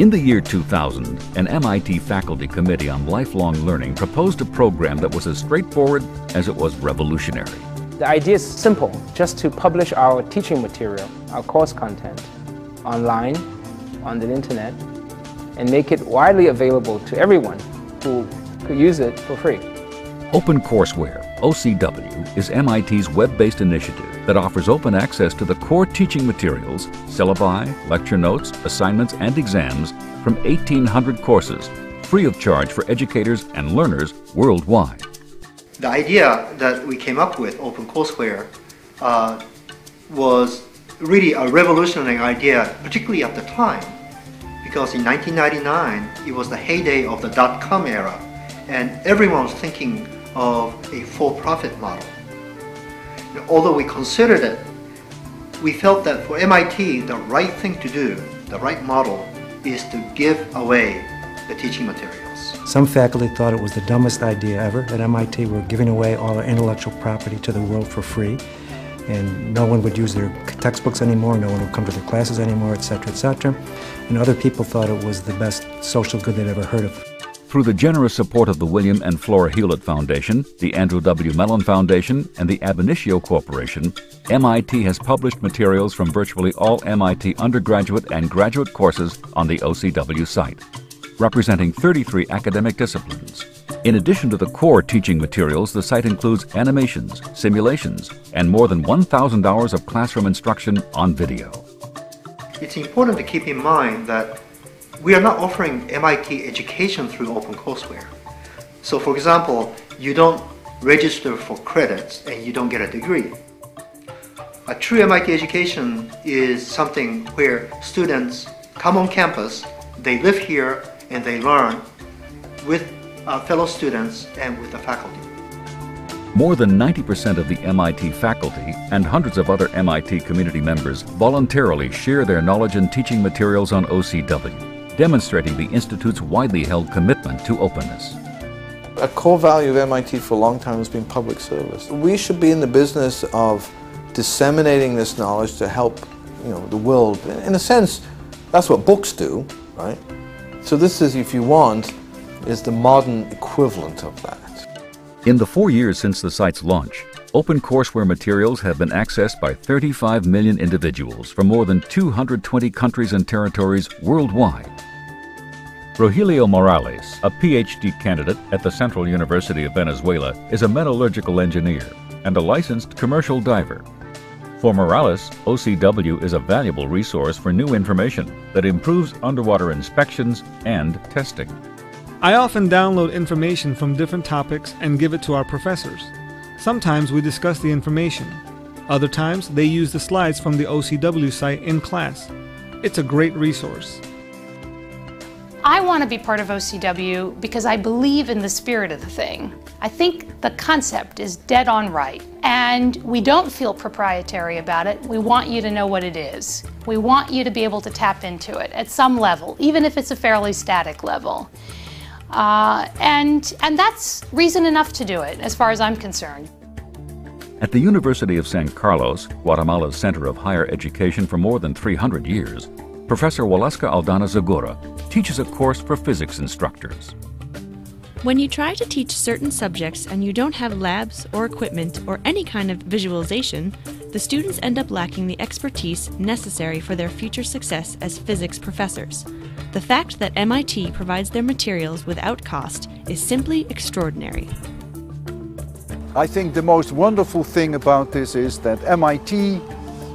In the year 2000, an MIT faculty committee on lifelong learning proposed a program that was as straightforward as it was revolutionary. The idea is simple, just to publish our teaching material, our course content, online, on the internet, and make it widely available to everyone who could use it for free. OpenCourseware, OCW, is MIT's web-based initiative that offers open access to the core teaching materials, syllabi, lecture notes, assignments, and exams from 1,800 courses, free of charge for educators and learners worldwide. The idea that we came up with, OpenCourseware, uh, was really a revolutionary idea, particularly at the time, because in 1999, it was the heyday of the dot-com era, and everyone was thinking of a for-profit model. Although we considered it, we felt that for MIT, the right thing to do, the right model, is to give away the teaching materials. Some faculty thought it was the dumbest idea ever. At MIT, we're giving away all our intellectual property to the world for free, and no one would use their textbooks anymore, no one would come to their classes anymore, etc., etc. And other people thought it was the best social good they'd ever heard of. Through the generous support of the William and Flora Hewlett Foundation, the Andrew W. Mellon Foundation, and the Ab Initio Corporation, MIT has published materials from virtually all MIT undergraduate and graduate courses on the OCW site, representing 33 academic disciplines. In addition to the core teaching materials, the site includes animations, simulations, and more than 1,000 hours of classroom instruction on video. It's important to keep in mind that we are not offering MIT education through OpenCourseware. So for example, you don't register for credits and you don't get a degree. A true MIT education is something where students come on campus, they live here, and they learn with uh, fellow students and with the faculty. More than 90% of the MIT faculty and hundreds of other MIT community members voluntarily share their knowledge and teaching materials on OCW demonstrating the Institute's widely held commitment to openness. A core value of MIT for a long time has been public service. We should be in the business of disseminating this knowledge to help you know, the world. In a sense, that's what books do, right? So this is, if you want, is the modern equivalent of that. In the four years since the site's launch, OpenCourseware materials have been accessed by 35 million individuals from more than 220 countries and territories worldwide Rogelio Morales, a PhD candidate at the Central University of Venezuela, is a metallurgical engineer and a licensed commercial diver. For Morales, OCW is a valuable resource for new information that improves underwater inspections and testing. I often download information from different topics and give it to our professors. Sometimes we discuss the information. Other times they use the slides from the OCW site in class. It's a great resource. I want to be part of OCW because I believe in the spirit of the thing. I think the concept is dead on right. And we don't feel proprietary about it. We want you to know what it is. We want you to be able to tap into it at some level, even if it's a fairly static level. Uh, and, and that's reason enough to do it, as far as I'm concerned. At the University of San Carlos, Guatemala's center of higher education for more than 300 years, Professor Waleska Aldana Zagura teaches a course for physics instructors. When you try to teach certain subjects and you don't have labs or equipment or any kind of visualization, the students end up lacking the expertise necessary for their future success as physics professors. The fact that MIT provides their materials without cost is simply extraordinary. I think the most wonderful thing about this is that MIT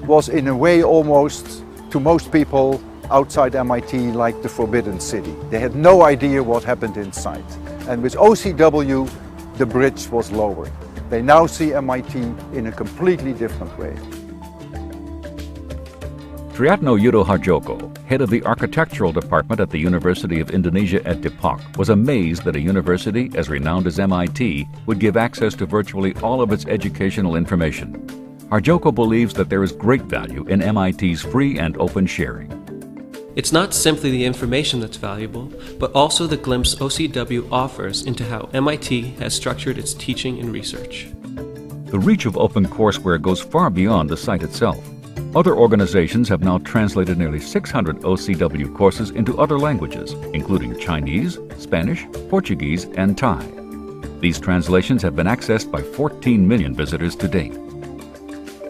was in a way almost to most people outside MIT like the Forbidden City. They had no idea what happened inside. And with OCW, the bridge was lowered. They now see MIT in a completely different way. Triatno Yudo Harjoko, head of the architectural department at the University of Indonesia at Depok, was amazed that a university as renowned as MIT would give access to virtually all of its educational information. Harjoko believes that there is great value in MIT's free and open sharing. It's not simply the information that's valuable, but also the glimpse OCW offers into how MIT has structured its teaching and research. The reach of OpenCourseware goes far beyond the site itself. Other organizations have now translated nearly 600 OCW courses into other languages, including Chinese, Spanish, Portuguese, and Thai. These translations have been accessed by 14 million visitors to date.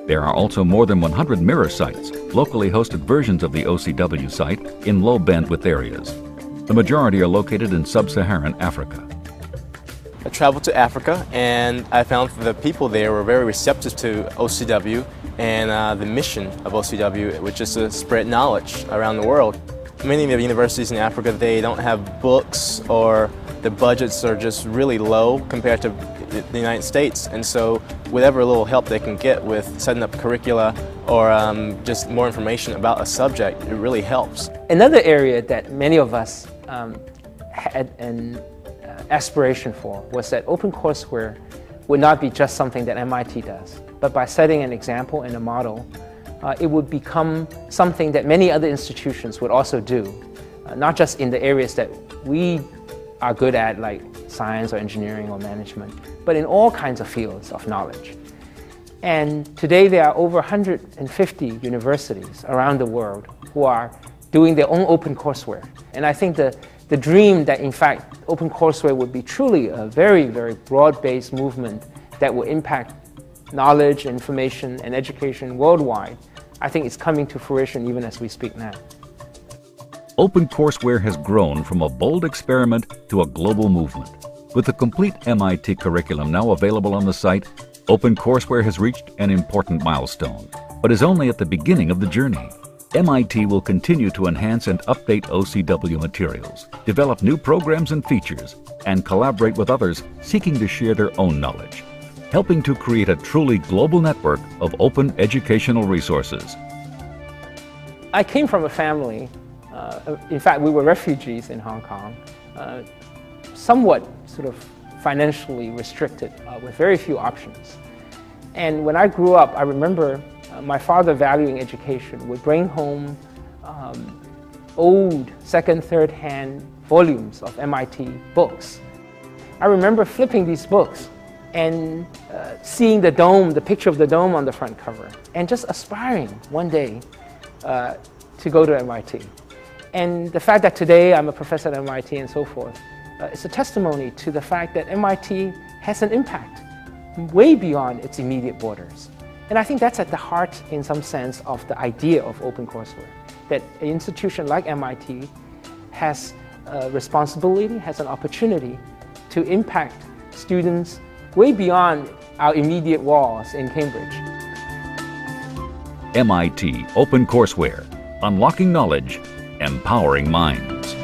There are also more than 100 mirror sites, locally hosted versions of the OCW site in low bandwidth areas. The majority are located in sub-Saharan Africa. I traveled to Africa and I found the people there were very receptive to OCW and uh, the mission of OCW, which is to spread knowledge around the world. Many of the universities in Africa, they don't have books or the budgets are just really low compared to the United States. And so whatever little help they can get with setting up curricula or um, just more information about a subject, it really helps. Another area that many of us um, had an uh, aspiration for was that OpenCourseWare would not be just something that MIT does, but by setting an example and a model, uh, it would become something that many other institutions would also do, uh, not just in the areas that we are good at, like science or engineering or management, but in all kinds of fields of knowledge. And today there are over 150 universities around the world who are doing their own open courseware. And I think the, the dream that in fact open courseware would be truly a very, very broad-based movement that will impact knowledge, information, and education worldwide, I think it's coming to fruition even as we speak now. OpenCourseWare has grown from a bold experiment to a global movement. With the complete MIT curriculum now available on the site, OpenCourseWare has reached an important milestone, but is only at the beginning of the journey. MIT will continue to enhance and update OCW materials, develop new programs and features, and collaborate with others seeking to share their own knowledge, helping to create a truly global network of open educational resources. I came from a family, uh, in fact, we were refugees in Hong Kong, uh, somewhat sort of financially restricted uh, with very few options. And when I grew up, I remember uh, my father valuing education would bring home um, old second, third hand volumes of MIT books. I remember flipping these books and uh, seeing the dome, the picture of the dome on the front cover, and just aspiring one day uh, to go to MIT. And the fact that today I'm a professor at MIT and so forth, uh, it's a testimony to the fact that MIT has an impact way beyond its immediate borders. And I think that's at the heart, in some sense, of the idea of OpenCourseWare, that an institution like MIT has a responsibility, has an opportunity to impact students way beyond our immediate walls in Cambridge. MIT OpenCourseWare, unlocking knowledge, empowering minds.